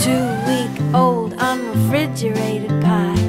two week old unrefrigerated pie.